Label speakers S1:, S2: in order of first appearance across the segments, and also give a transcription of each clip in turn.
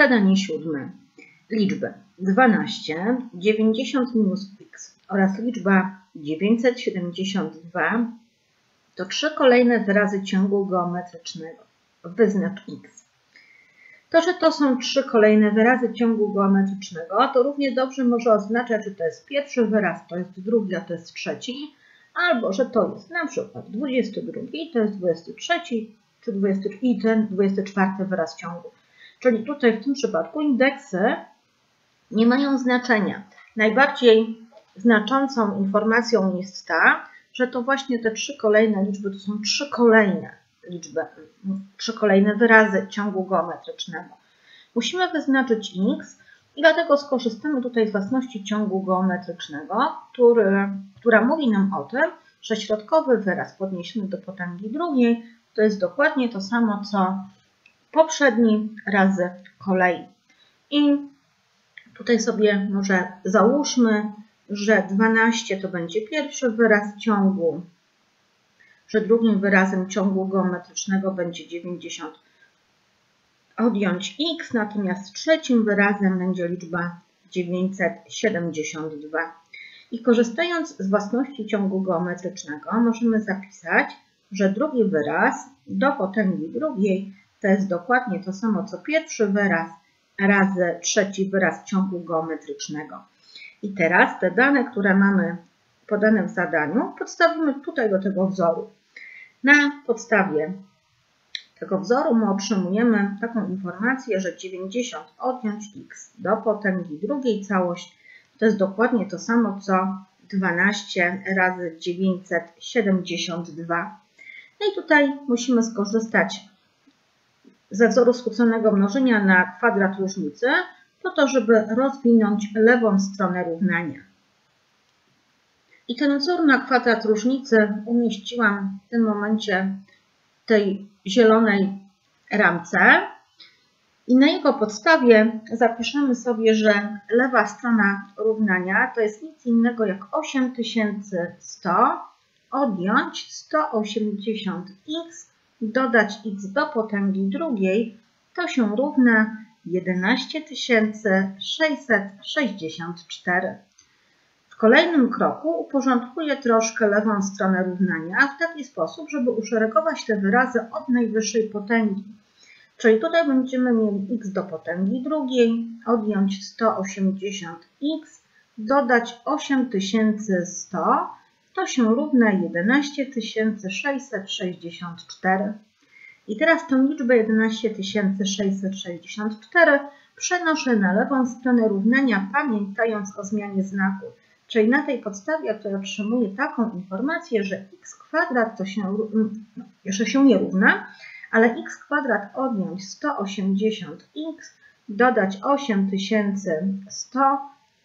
S1: Zadanie siódme. Liczby 12, 90 minus x oraz liczba 972 to trzy kolejne wyrazy ciągu geometrycznego. Wyznacz x. To, że to są trzy kolejne wyrazy ciągu geometrycznego, to równie dobrze może oznaczać, że to jest pierwszy wyraz, to jest drugi, a to jest trzeci, albo że to jest na przykład 22, to jest 23, czy 20, i ten 24 wyraz ciągu. Czyli tutaj w tym przypadku indeksy nie mają znaczenia. Najbardziej znaczącą informacją jest ta, że to właśnie te trzy kolejne liczby to są trzy kolejne liczby, trzy kolejne wyrazy ciągu geometrycznego. Musimy wyznaczyć x i dlatego skorzystamy tutaj z własności ciągu geometrycznego, który, która mówi nam o tym, że środkowy wyraz podniesiony do potęgi drugiej to jest dokładnie to samo, co poprzedni razy kolei. I tutaj sobie może załóżmy, że 12 to będzie pierwszy wyraz ciągu, że drugim wyrazem ciągu geometrycznego będzie 90 odjąć x, natomiast trzecim wyrazem będzie liczba 972. I korzystając z własności ciągu geometrycznego możemy zapisać, że drugi wyraz do potęgi drugiej to jest dokładnie to samo co pierwszy wyraz razy trzeci wyraz ciągu geometrycznego. I teraz te dane, które mamy podane w zadaniu, podstawimy tutaj do tego wzoru. Na podstawie tego wzoru my otrzymujemy taką informację, że 90 odjąć x do potęgi drugiej całość to jest dokładnie to samo co 12 razy 972. No i tutaj musimy skorzystać ze wzoru skróconego mnożenia na kwadrat różnicy, po to, żeby rozwinąć lewą stronę równania. I ten wzór na kwadrat różnicy umieściłam w tym momencie w tej zielonej ramce. I na jego podstawie zapiszemy sobie, że lewa strona równania to jest nic innego jak 8100 odjąć 180x, dodać x do potęgi drugiej, to się równa 11664. W kolejnym kroku uporządkuję troszkę lewą stronę równania w taki sposób, żeby uszeregować te wyrazy od najwyższej potęgi. Czyli tutaj będziemy mieli x do potęgi drugiej, odjąć 180x, dodać 8100, to się równa 11664. I teraz tę liczbę 11664 przenoszę na lewą stronę równania, pamiętając o zmianie znaku. Czyli na tej podstawie to otrzymuję taką informację, że x kwadrat to się, no, jeszcze się nie równa, ale x kwadrat odjąć 180x, dodać 8100,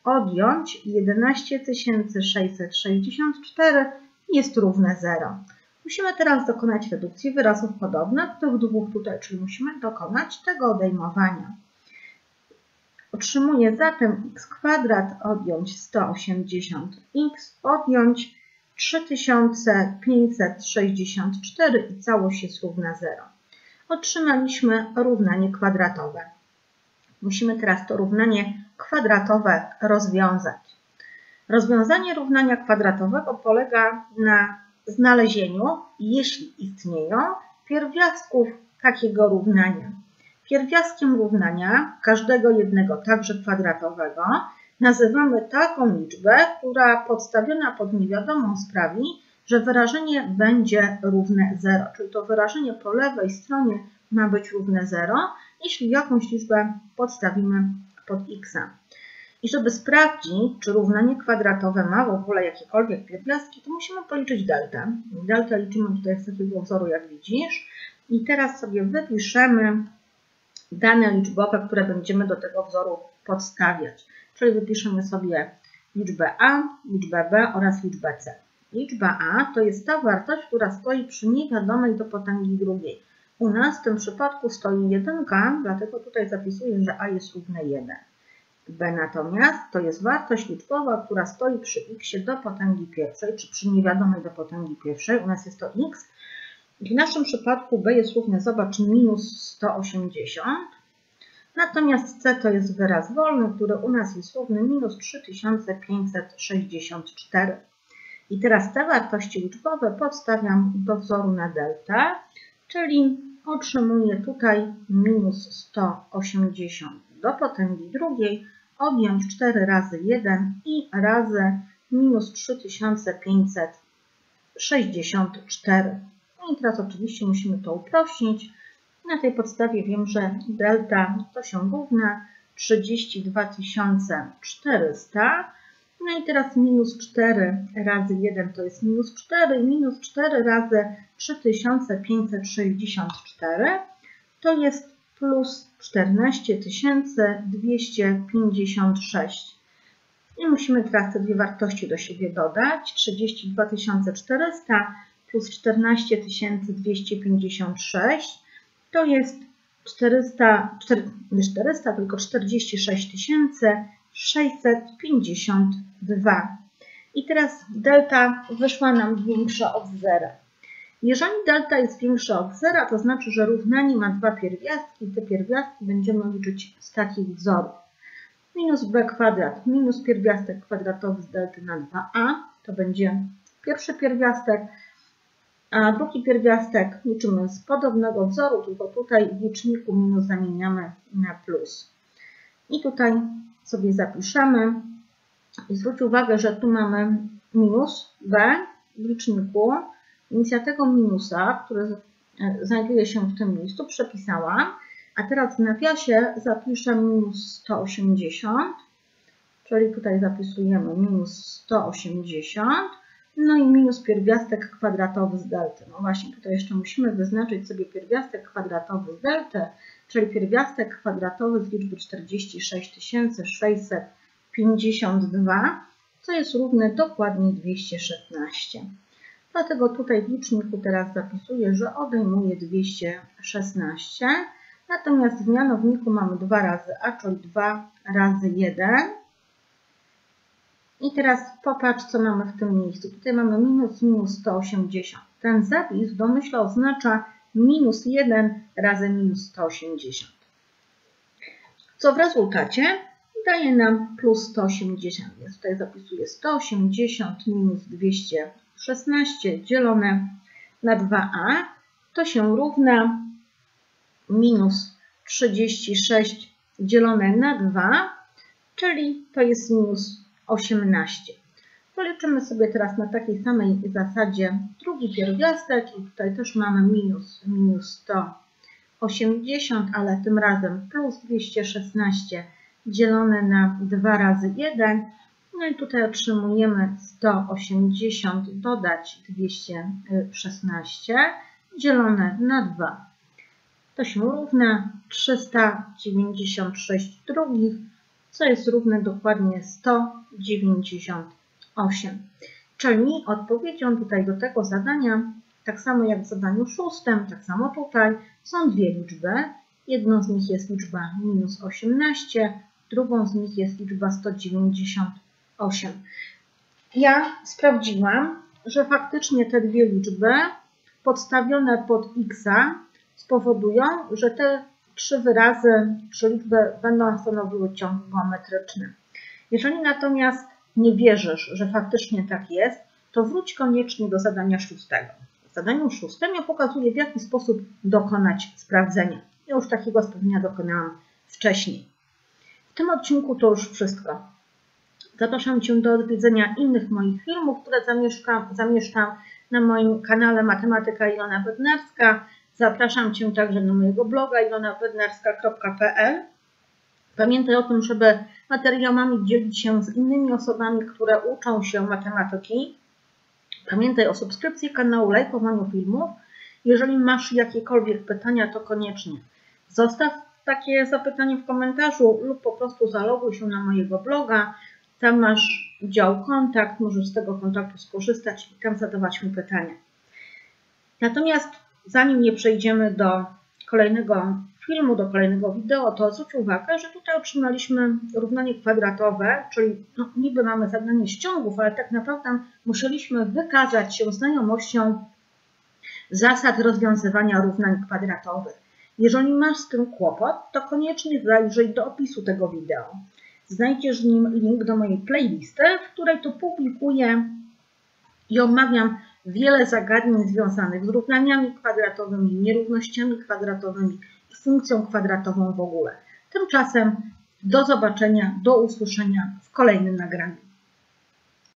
S1: odjąć 11664 jest równe 0. Musimy teraz dokonać redukcji wyrazów podobnych, tych dwóch tutaj, czyli musimy dokonać tego odejmowania. Otrzymuję zatem x kwadrat odjąć 180x odjąć 3564 i całość jest równa 0. Otrzymaliśmy równanie kwadratowe. Musimy teraz to równanie kwadratowe rozwiązać. Rozwiązanie równania kwadratowego polega na znalezieniu, jeśli istnieją, pierwiastków takiego równania. Pierwiastkiem równania każdego jednego, także kwadratowego, nazywamy taką liczbę, która podstawiona pod niewiadomą sprawi, że wyrażenie będzie równe 0, czyli to wyrażenie po lewej stronie ma być równe 0, jeśli jakąś liczbę podstawimy pod x. I żeby sprawdzić, czy równanie kwadratowe ma w ogóle jakiekolwiek pierwiastki, to musimy policzyć deltę. Deltę liczymy tutaj z takiego wzoru, jak widzisz. I teraz sobie wypiszemy dane liczbowe, które będziemy do tego wzoru podstawiać. Czyli wypiszemy sobie liczbę a, liczbę b oraz liczbę c. Liczba a to jest ta wartość, która stoi przy niewiadomej do potęgi drugiej. U nas w tym przypadku stoi 1, dlatego tutaj zapisuję, że a jest równe 1. b natomiast to jest wartość liczbowa, która stoi przy x do potęgi pierwszej, czy przy niewiadomej do potęgi pierwszej. U nas jest to x. W naszym przypadku b jest równe, zobacz, minus 180. Natomiast C to jest wyraz wolny, który u nas jest równy minus 3564. I teraz te wartości liczbowe podstawiam do wzoru na delta, czyli otrzymuję tutaj minus 180 do potęgi drugiej, odjąć 4 razy 1 i razy minus 3564. No i teraz oczywiście musimy to uprościć. Na tej podstawie wiem, że delta to się równa 32 400. No i teraz minus 4 razy 1 to jest minus 4. Minus 4 razy 3564 to jest plus 14 256. I musimy teraz te dwie wartości do siebie dodać. 32 400 plus 14 256 to jest 400, 4, nie 400, tylko 46 652. I teraz delta wyszła nam większa od zera. Jeżeli delta jest większa od zera, to znaczy, że równanie ma dwa pierwiastki. Te pierwiastki będziemy liczyć z takich wzorów. Minus b kwadrat minus pierwiastek kwadratowy z delty na 2a to będzie pierwszy pierwiastek, a drugi pierwiastek liczymy z podobnego wzoru, tylko tutaj w liczniku minus zamieniamy na plus. I tutaj sobie zapiszemy. I zwróć uwagę, że tu mamy minus b w liczniku, więc ja tego minusa, który znajduje się w tym miejscu, przepisałam, a teraz w nawiasie zapiszę minus 180, czyli tutaj zapisujemy minus 180, no i minus pierwiastek kwadratowy z delty. No właśnie, tutaj jeszcze musimy wyznaczyć sobie pierwiastek kwadratowy z delty, czyli pierwiastek kwadratowy z liczby 46 652, co jest równe dokładnie 216. Dlatego tutaj w liczniku teraz zapisuję, że odejmuję 216. Natomiast w mianowniku mamy 2 razy a, czyli 2 razy 1. I teraz popatrz, co mamy w tym miejscu. Tutaj mamy minus minus 180. Ten zapis w domyśle oznacza minus 1 razy minus 180. Co w rezultacie daje nam plus 180. Więc tutaj zapisuję 180 minus 216 dzielone na 2a. To się równa minus 36 dzielone na 2, czyli to jest minus 18. Policzymy sobie teraz na takiej samej zasadzie drugi pierwiastek i tutaj też mamy minus, minus 180, ale tym razem plus 216 dzielone na 2 razy 1. No i tutaj otrzymujemy 180 dodać 216 dzielone na 2. To się równa 396 drugich, co jest równe dokładnie 198. Czyli odpowiedzią tutaj do tego zadania, tak samo jak w zadaniu szóstym, tak samo tutaj, są dwie liczby. Jedną z nich jest liczba minus 18, drugą z nich jest liczba 198. Ja sprawdziłam, że faktycznie te dwie liczby podstawione pod x spowodują, że te trzy wyrazy, trzy liczby będą stanowiły ciąg geometryczny. Jeżeli natomiast nie wierzysz, że faktycznie tak jest, to wróć koniecznie do zadania szóstego. W zadaniu szóstym ja pokazuję, w jaki sposób dokonać sprawdzenia. Ja już takiego sprawdzenia dokonałam wcześniej. W tym odcinku to już wszystko. Zapraszam Cię do odwiedzenia innych moich filmów, które zamieszkam, zamieszczam na moim kanale Matematyka Ilona Bednarska. Zapraszam Cię także na mojego bloga ilonabednarska.pl. Pamiętaj o tym, żeby materiałami dzielić się z innymi osobami, które uczą się matematyki. Pamiętaj o subskrypcji kanału, lajkowaniu filmów. Jeżeli masz jakiekolwiek pytania, to koniecznie zostaw takie zapytanie w komentarzu lub po prostu zaloguj się na mojego bloga. Tam masz dział kontakt, możesz z tego kontaktu skorzystać i tam zadawać mi pytania. Natomiast zanim nie przejdziemy do kolejnego filmu, do kolejnego wideo, to zwróć uwagę, że tutaj otrzymaliśmy równanie kwadratowe, czyli no, niby mamy zadanie ściągów, ale tak naprawdę musieliśmy wykazać się znajomością zasad rozwiązywania równań kwadratowych. Jeżeli masz z tym kłopot, to koniecznie zajrzyj do opisu tego wideo. Znajdziesz w nim link do mojej playlisty, w której to publikuję i omawiam wiele zagadnień związanych z równaniami kwadratowymi, nierównościami kwadratowymi i funkcją kwadratową w ogóle. Tymczasem do zobaczenia, do usłyszenia w kolejnym nagraniu.